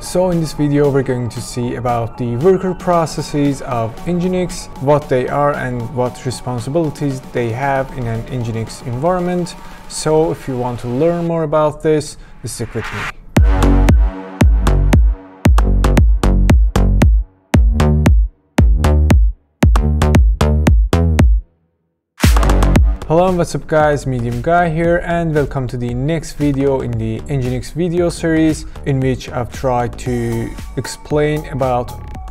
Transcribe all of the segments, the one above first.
So in this video we're going to see about the worker processes of Nginx, what they are and what responsibilities they have in an Nginx environment. So if you want to learn more about this, stick with me. Hello and what's up guys, Medium Guy here and welcome to the next video in the Nginx video series in which I've tried to explain about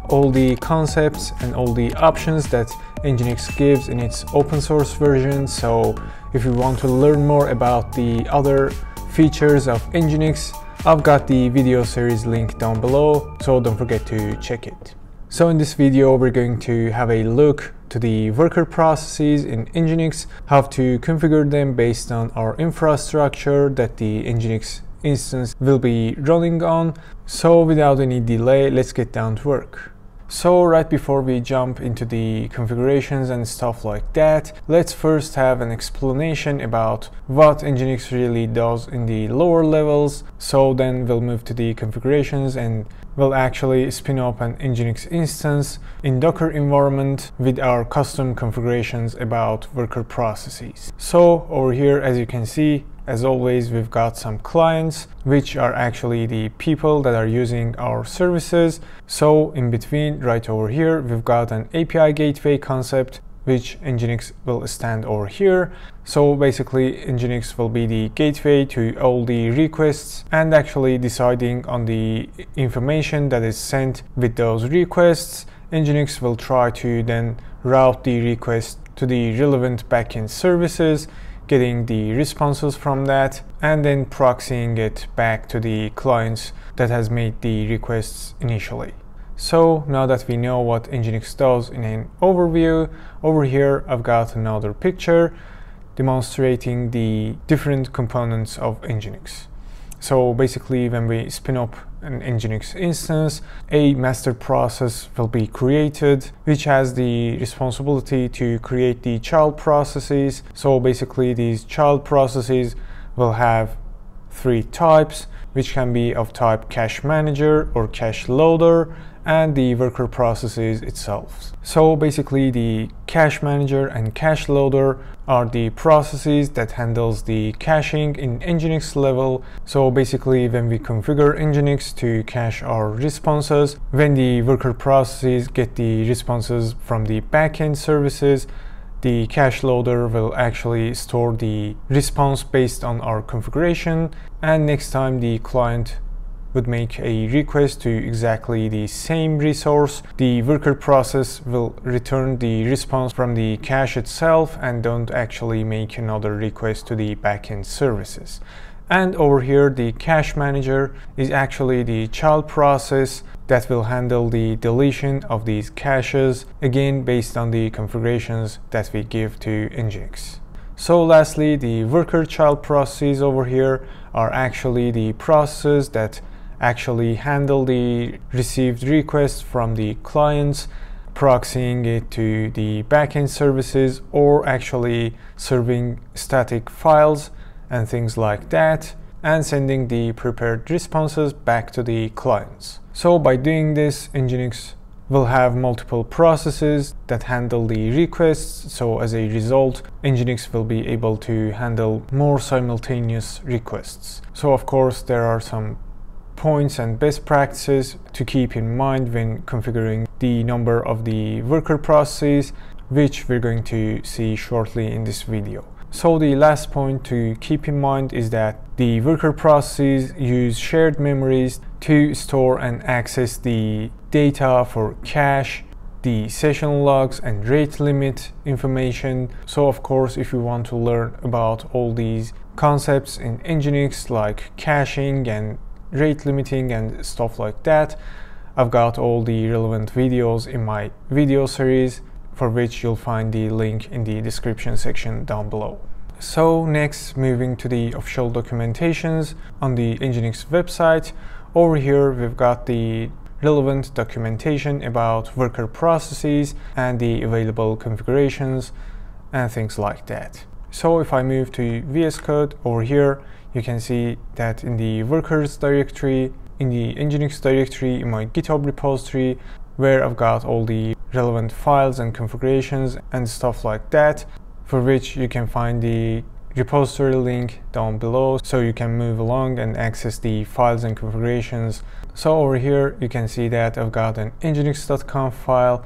all the concepts and all the options that Nginx gives in its open source version. So if you want to learn more about the other features of Nginx, I've got the video series link down below, so don't forget to check it. So in this video, we're going to have a look to the worker processes in Nginx, how to configure them based on our infrastructure that the Nginx instance will be running on. So without any delay, let's get down to work. So right before we jump into the configurations and stuff like that, let's first have an explanation about what Nginx really does in the lower levels. So then we'll move to the configurations and we'll actually spin up an Nginx instance in Docker environment with our custom configurations about worker processes. So over here, as you can see, as always, we've got some clients, which are actually the people that are using our services. So in between, right over here, we've got an API gateway concept, which Nginx will stand over here. So basically, Nginx will be the gateway to all the requests and actually deciding on the information that is sent with those requests. Nginx will try to then route the request to the relevant backend services getting the responses from that and then proxying it back to the clients that has made the requests initially. So now that we know what Nginx does in an overview, over here I've got another picture demonstrating the different components of Nginx. So basically when we spin up an Nginx instance, a master process will be created, which has the responsibility to create the child processes. So basically these child processes will have three types, which can be of type cache manager or cache loader and the worker processes itself. So basically the cache manager and cache loader are the processes that handles the caching in Nginx level. So basically when we configure Nginx to cache our responses, when the worker processes get the responses from the backend services, the cache loader will actually store the response based on our configuration and next time the client would make a request to exactly the same resource, the worker process will return the response from the cache itself and don't actually make another request to the backend services. And over here, the cache manager is actually the child process that will handle the deletion of these caches, again based on the configurations that we give to Nginx. So lastly, the worker child processes over here are actually the processes that actually handle the received request from the clients, proxying it to the backend services, or actually serving static files and things like that, and sending the prepared responses back to the clients. So by doing this, Nginx will have multiple processes that handle the requests. So as a result, Nginx will be able to handle more simultaneous requests. So of course, there are some points and best practices to keep in mind when configuring the number of the worker processes, which we're going to see shortly in this video. So the last point to keep in mind is that the worker processes use shared memories to store and access the data for cache, the session logs and rate limit information. So of course, if you want to learn about all these concepts in Nginx like caching and rate limiting and stuff like that. I've got all the relevant videos in my video series for which you'll find the link in the description section down below. So next, moving to the official documentations on the Nginx website. Over here, we've got the relevant documentation about worker processes and the available configurations and things like that. So if I move to VS Code over here, you can see that in the workers directory, in the Nginx directory in my GitHub repository where I've got all the relevant files and configurations and stuff like that for which you can find the repository link down below so you can move along and access the files and configurations. So over here you can see that I've got an nginx.conf file,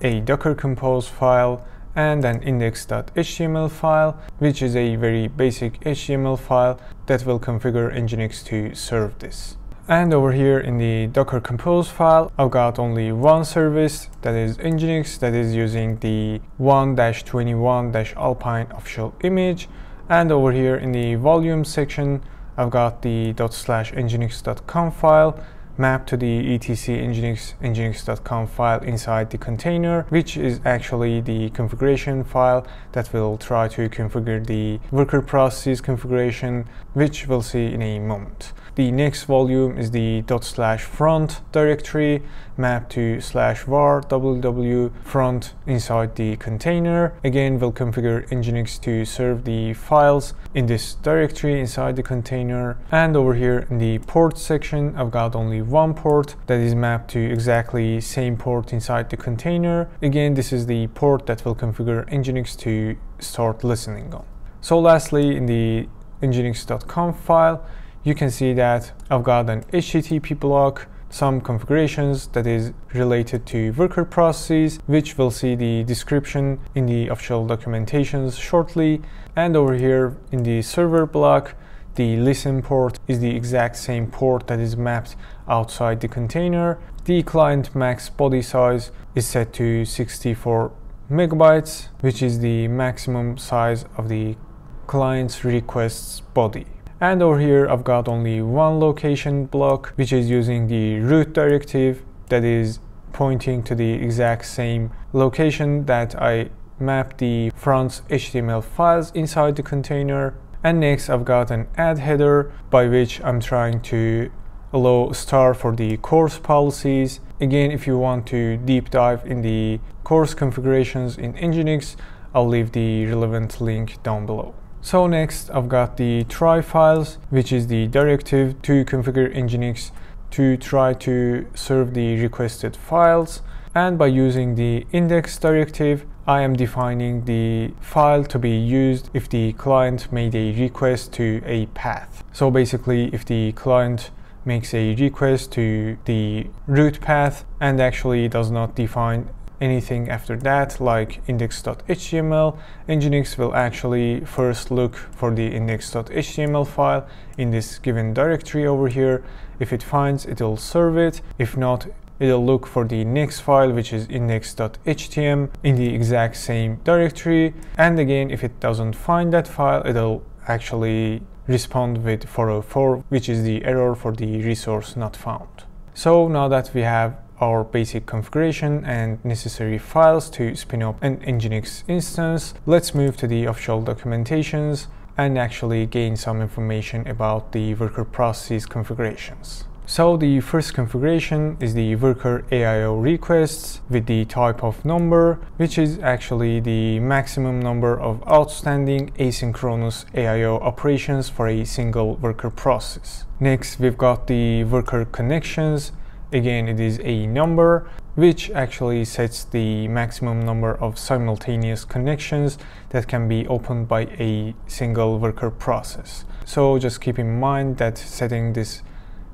a docker compose file, and an index.html file, which is a very basic HTML file that will configure Nginx to serve this. And over here in the Docker Compose file, I've got only one service, that is Nginx, that is using the 1-21-Alpine official image. And over here in the volume section, I've got the .nginx.conf file mapped to the etc nginx nginx.conf file inside the container, which is actually the configuration file that will try to configure the worker processes configuration, which we'll see in a moment. The next volume is the dot slash front directory mapped to slash var www front inside the container. Again, we'll configure Nginx to serve the files in this directory inside the container. And over here in the port section, I've got only one port that is mapped to exactly same port inside the container. Again, this is the port that will configure Nginx to start listening on. So lastly, in the nginx.conf file, you can see that I've got an HTTP block, some configurations that is related to worker processes, which we'll see the description in the official documentations shortly. And over here in the server block, the listen port is the exact same port that is mapped outside the container. The client max body size is set to 64 megabytes, which is the maximum size of the client's request's body. And over here I've got only one location block which is using the root directive that is pointing to the exact same location that I mapped the front's HTML files inside the container. And next I've got an add header by which I'm trying to allow star for the CORS policies. Again, if you want to deep dive in the CORS configurations in Nginx, I'll leave the relevant link down below. So next I've got the try files, which is the directive to configure Nginx to try to serve the requested files. And by using the index directive, I am defining the file to be used if the client made a request to a path. So basically, if the client makes a request to the root path and actually does not define anything after that like index.html, Nginx will actually first look for the index.html file in this given directory over here. If it finds, it'll serve it. If not, it'll look for the next file which is index.htm in the exact same directory. And again, if it doesn't find that file, it'll actually respond with 404, which is the error for the resource not found. So now that we have our basic configuration and necessary files to spin up an Nginx instance, let's move to the official documentations and actually gain some information about the worker processes configurations. So the first configuration is the worker AIO requests with the type of number, which is actually the maximum number of outstanding asynchronous AIO operations for a single worker process. Next, we've got the worker connections, Again, it is a number which actually sets the maximum number of simultaneous connections that can be opened by a single worker process. So just keep in mind that setting this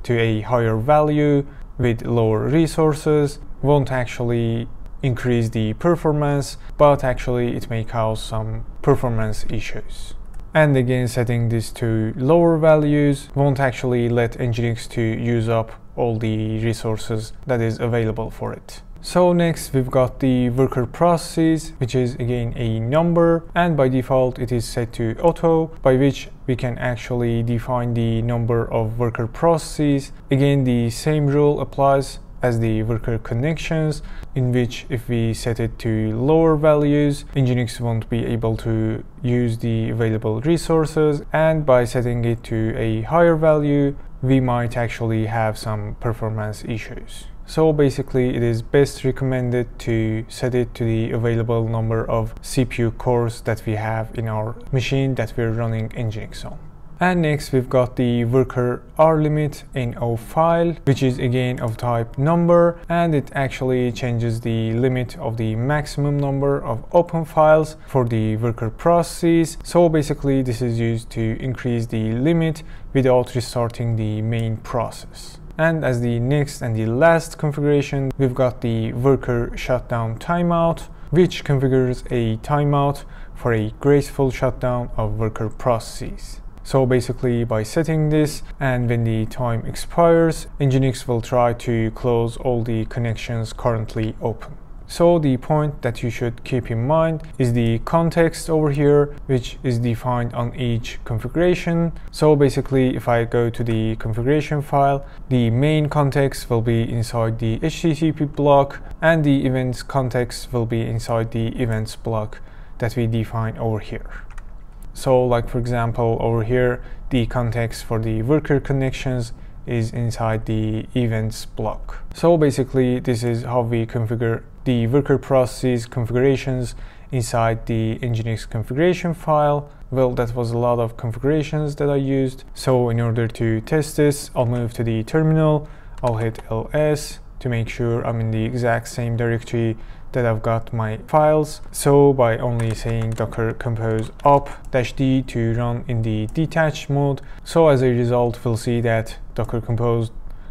to a higher value with lower resources won't actually increase the performance, but actually it may cause some performance issues. And again, setting this to lower values won't actually let Nginx to use up all the resources that is available for it. So next we've got the worker processes, which is again a number and by default it is set to auto by which we can actually define the number of worker processes. Again the same rule applies as the worker connections in which if we set it to lower values Nginx won't be able to use the available resources and by setting it to a higher value we might actually have some performance issues. So basically it is best recommended to set it to the available number of CPU cores that we have in our machine that we're running Nginx on. And next we've got the worker R limit NO file, which is again of type number, and it actually changes the limit of the maximum number of open files for the worker processes. So basically this is used to increase the limit without restarting the main process. And as the next and the last configuration, we've got the worker shutdown timeout, which configures a timeout for a graceful shutdown of worker processes. So basically by setting this and when the time expires, Nginx will try to close all the connections currently open. So the point that you should keep in mind is the context over here, which is defined on each configuration. So basically, if I go to the configuration file, the main context will be inside the HTTP block and the events context will be inside the events block that we define over here. So like for example, over here, the context for the worker connections is inside the events block. So basically this is how we configure the worker processes configurations inside the Nginx configuration file. Well, that was a lot of configurations that I used. So in order to test this, I'll move to the terminal. I'll hit ls to make sure I'm in the exact same directory that I've got my files. So by only saying docker compose up-d to run in the detached mode. So as a result, we'll see that docker compose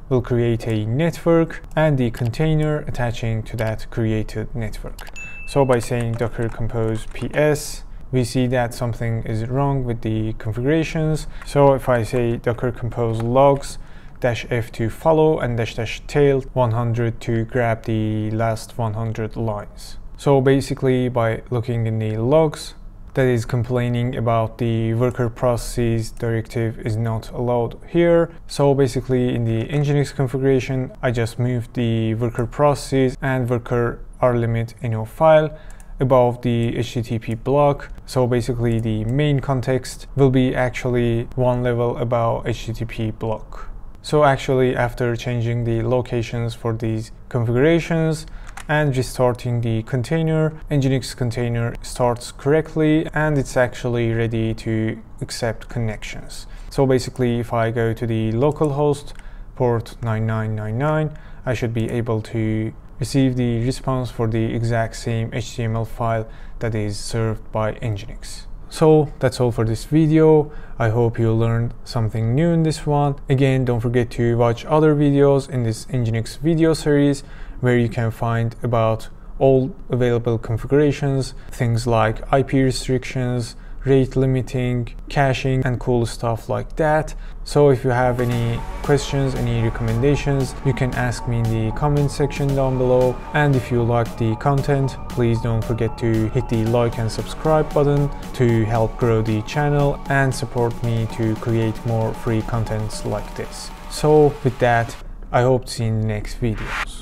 will create a network and the container attaching to that created network. So by saying docker compose ps, we see that something is wrong with the configurations. So if I say docker compose logs dash f to follow and dash dash tail 100 to grab the last 100 lines. So basically by looking in the logs, that is complaining about the worker processes directive is not allowed here. So basically in the Nginx configuration, I just moved the worker processes and worker rlimit NO file above the HTTP block. So basically the main context will be actually one level above HTTP block. So actually after changing the locations for these configurations, and restarting the container, Nginx container starts correctly and it's actually ready to accept connections. So basically if I go to the localhost port 9999, I should be able to receive the response for the exact same HTML file that is served by Nginx. So that's all for this video. I hope you learned something new in this one. Again, don't forget to watch other videos in this Nginx video series where you can find about all available configurations, things like IP restrictions, rate limiting, caching, and cool stuff like that. So if you have any questions, any recommendations, you can ask me in the comment section down below. And if you like the content, please don't forget to hit the like and subscribe button to help grow the channel and support me to create more free contents like this. So with that, I hope to see you in the next videos.